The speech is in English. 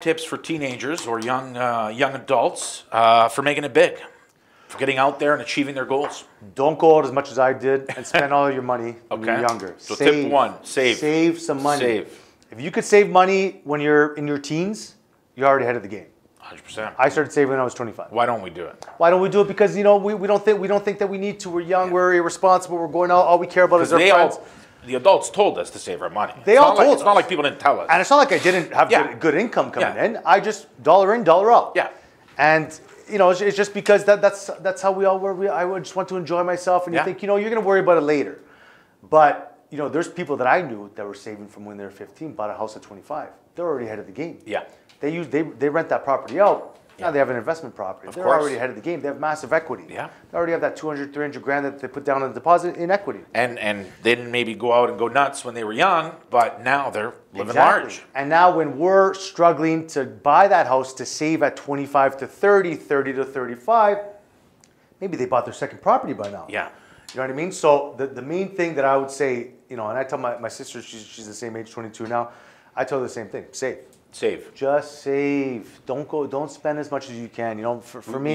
tips for teenagers or young uh, young adults uh, for making it big, for getting out there and achieving their goals. Don't go out as much as I did and spend all your money when Okay. you're younger. So tip one, save. Save some money. Save. If you could save money when you're in your teens, you're already ahead of the game. 100%. I started saving when I was 25. Why don't we do it? Why don't we do it? Because you know we, we don't think we don't think that we need to. We're young. We're irresponsible. We're going out. All we care about is our friends. all, the adults told us to save our money. They It's all not like, told It's not like people didn't tell us. And it's not like I didn't have Yeah. good, good income coming Yeah. in. I just dollar in, dollar out. Yeah. And you know, it's, it's just because that, that's that's how we all were. We, I just want to enjoy myself, and Yeah. you think, you know, you're gonna worry about it later. But you know, there's people that I knew that were saving from when they were 15, bought a house at 25. They're already ahead of the game. Yeah. They use they they rent that property out. Yeah. Now they have an investment property. Of They're course. already ahead of the game. They have massive equity. Yeah. They already have that 200, 300 grand that they put down on the deposit in equity. and and they didn't maybe go out and go nuts when they were young, but now they're living Exactly. large. And now when we're struggling to buy that house to save at 25 to 30, 30 to 35, maybe they bought their second property by now. Yeah. You know what I mean? So the, the main thing that I would say, you know, and I tell my, my sister, she's, she's the same age, 22 now, I tell her the same thing, save. Save. Just save. Don't go, don't spend as much as you can. You know, for, for mm-hmm. me,